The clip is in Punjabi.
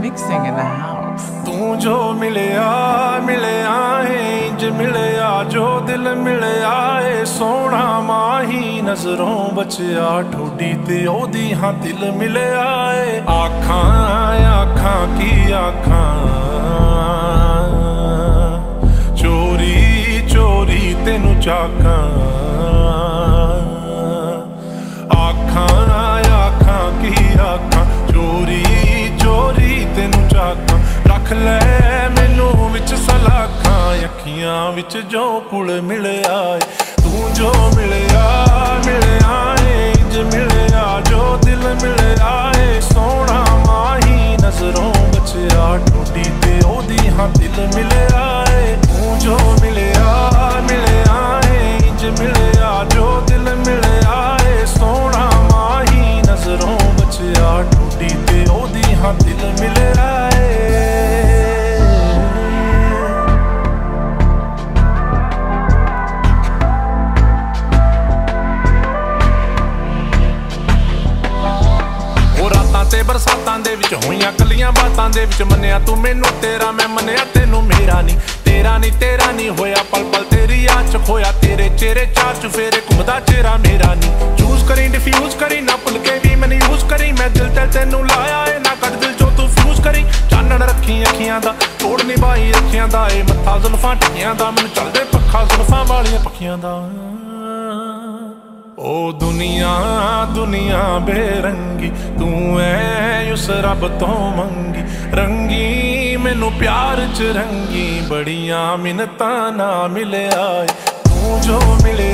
mixing in the house. ਤੂੰ ਜੋ ਮਿਲਿਆ ਮਿਲਿਆ ਏ, ਇੰਜ ਮਿਲਿਆ, ਜੋ ਦਿਲ ਮਿਲਿਆ ਏ, ਸੋਹਣਾ ਮਾਹੀ ਨਜ਼ਰੋਂ ਬਚਿਆ, ਠੋਡੀ ਤੇ ਉਹਦੀ ਹਾਂ ਦਿਲ ਮਿਲਿਆ ਏ। ਆਖਾਂ ਆਖਾਂ, ਕੀ ਆਖਾਂ? ਚੋਰੀ ਚੋਰੀ ਤੈਨੂੰ ਚਾਕਾਂ ਰੱਖ ਲੈ। ਮੈਨੂੰ ਵਿੱਚ ਸਲਾਖਾਂ ਅੱਖੀਆਂ ਵਿੱਚ ਜੋ ਕੁਲ ਮਿਲਿਆ ਤੂੰ ਜੋ ਮਿਲਿਆ ਬਰਸਾਤਾਂ ਦੇ ਵਿੱਚ ਹੋਈਆਂ ਕੱਲੀਆਂ ਬਾਤਾਂ ਦੇ ਵਿੱਚ ਮੰਨਿਆ ਤੂੰ ਮੈਨੂੰ ਤੇਰਾ, ਮੈਂ ਮੰਨਿਆ ਤੈਨੂੰ ਮੇਰਾ ਨਹੀਂ ਤੇਰਾ ਨਹੀਂ ਤੇਰਾ ਨਹੀਂ ਹੋਇਆ, ਪਲ ਪਲ ਤੇਰੀ ਯਾਦ ਖੋਇਆ। ਤੇਰੇ ਚਿਹਰੇ ਚਾਰ ਚੁਫੇਰੇ ਘੁੰਮਦਾ ਚਿਹਰਾ ਮੇਰਾ ਨਹੀਂ ਚੂਜ਼ ਕਰੀ ਡਿਫਿਊਜ਼ ਕਰੀ, ਨਾ ਭੁੱਲ ਕੇ ਵੀ ਮੈਨੂੰ ਯੂਜ਼ ਕਰੀ। ਮੈਂ ਦਿਲ ਤੇ ਤੈਨੂੰ ਲਾਇਆ ਏ, ਨਾ ਕੱਢ ਦਿਲ ਚੋਂ ਤੂੰ ਫਿਊਜ਼ ਕਰੀ। ਚਾਨਣ ਰੱਖੀ ਅੱਖੀਆਂ ਦਾ, ਤੋੜ ਨਿਭਾਈ ਅੱਖੀਆਂ ਦਾ, ਏ ਮੱਥਾ ਜ਼ੁਲਫਾਂ ਟਿੱਕੀਆਂ ਦਾ। ਮੈਨੂੰ ਚੱਲਦੇ ਪੱਖਾ ਜ਼ੁਲਫਾਂ ਵਾਲੀਆਂ ਪੱਖੀਆਂ ਦਾ। ਓ ਦੁਨੀਆ ਦੁਨੀਆ ਬੇਰੰਗੀ, ਤੂੰ ਐ ਉਸ ਰੱਬ ਤੋਂ ਮੰਗੀ ਰੰਗੀ, ਮੈਨੂੰ ਪਿਆਰ ਚ ਰੰਗੀ, ਬੜੀਆਂ ਮਿੰਨਤਾਂ ਨਾ ਮਿਲਿਆ ਏ। ਤੂੰ ਜੋ ਮਿਲਿਆ ਮਿਲਿਆ